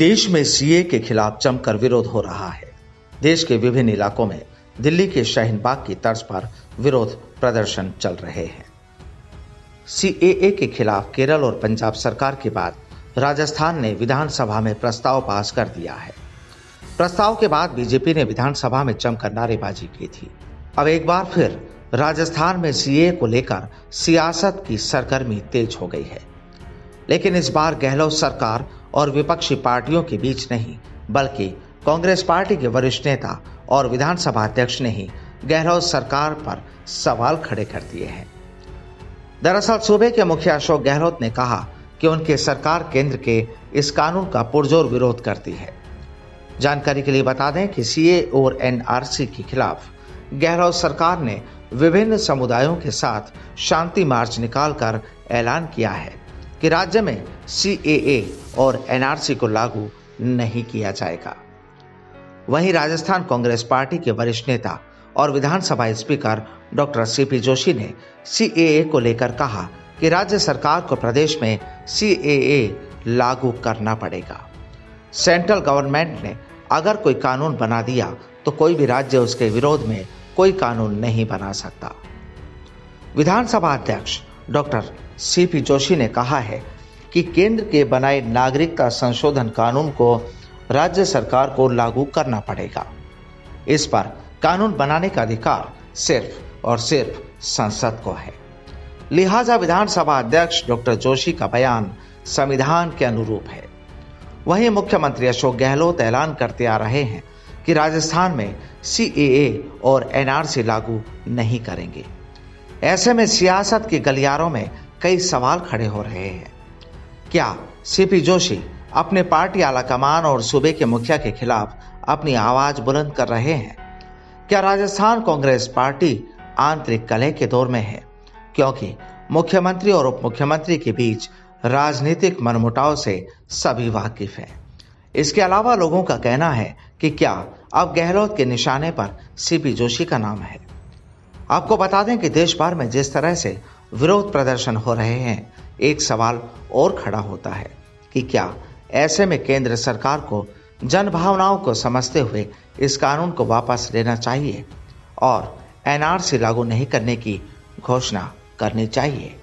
देश में सीए के खिलाफ जमकर विरोध हो रहा है। देश के विभिन्न इलाकों में दिल्ली के शाहीन बाग की तर्ज पर विरोध प्रदर्शन चल रहे हैं। सीएए के खिलाफ केरल और पंजाब सरकार के बाद राजस्थान ने विधानसभा में प्रस्ताव पास कर दिया है। प्रस्ताव के बाद बीजेपी ने विधानसभा में जमकर नारेबाजी की थी। अब एक बार फिर राजस्थान में सीए को लेकर सियासत की सरगर्मी तेज हो गई है। लेकिन इस बार गहलोत सरकार और विपक्षी पार्टियों के बीच नहीं, बल्कि कांग्रेस पार्टी के वरिष्ठ नेता और विधानसभा अध्यक्ष ने ही गहलोत सरकार पर सवाल खड़े कर दिए हैं। दरअसल सूबे के मुखिया अशोक गहलोत ने कहा कि उनकी सरकार केंद्र के इस कानून का पुरजोर विरोध करती है। जानकारी के लिए बता दें कि सीए और एनआरसी के खिलाफ गहलोत सरकार ने विभिन्न समुदायों के साथ शांति मार्च निकालकर ऐलान किया है। कि राज्य में सी और एनआरसी को लागू नहीं किया जाएगा। वहीं राजस्थान कांग्रेस पार्टी के वरिष्ठ नेता और विधानसभा speaker doctor C P Joshi ने सी को लेकर कहा कि राज्य सरकार को प्रदेश में सी लागू करना पड़ेगा। सेंट्रल गवर्नमेंट ने अगर कोई कानून बना दिया तो कोई भी राज्य उसके विरोध में कोई कानून नहीं बना सकता। विधानसभा अध्यक्ष डॉक्टर सीपी जोशी ने कहा है कि केंद्र के बनाए नागरिकता संशोधन कानून को राज्य सरकार को लागू करना पड़ेगा। इस पर कानून बनाने का अधिकार सिर्फ़ और सिर्फ़ संसद को है। लिहाजा विधानसभा अध्यक्ष डॉक्टर जोशी का बयान संविधान के अनुरूप है। वहीं मुख्यमंत्री अशोक गहलोत ऐलान करते आ रहे हैं कि राजस्थान में सी और एनआरसी लागू नहीं करेंगे। ऐसे में सियासत के गलियारों में कई सवाल खड़े हो रहे हैं। क्या सीपी जोशी अपने पार्टी आला कमान और सूबे के मुखिया के खिलाफ अपनी आवाज़ बुलंद कर रहे हैं? क्या राजस्थान कांग्रेस पार्टी आंतरिक कलह के दौर में है? क्योंकि मुख्यमंत्री और उप मुख्यमंत्री के बीच राजनीतिक मनमुटाव से सभी वाकिफ हैं। इसके अलावा लोगों का कहना है कि क्या अब गहलोत के निशाने पर सीपी जोशी का नाम है। आपको बता दें कि देश भर में जिस तरह से विरोध प्रदर्शन हो रहे हैं। एक सवाल और खड़ा होता है कि क्या ऐसे में केंद्र सरकार को जन भावनाओं को समझते हुए इस कानून को वापस लेना चाहिए? और एनआरसी लागू नहीं करने की घोषणा करनी चाहिए।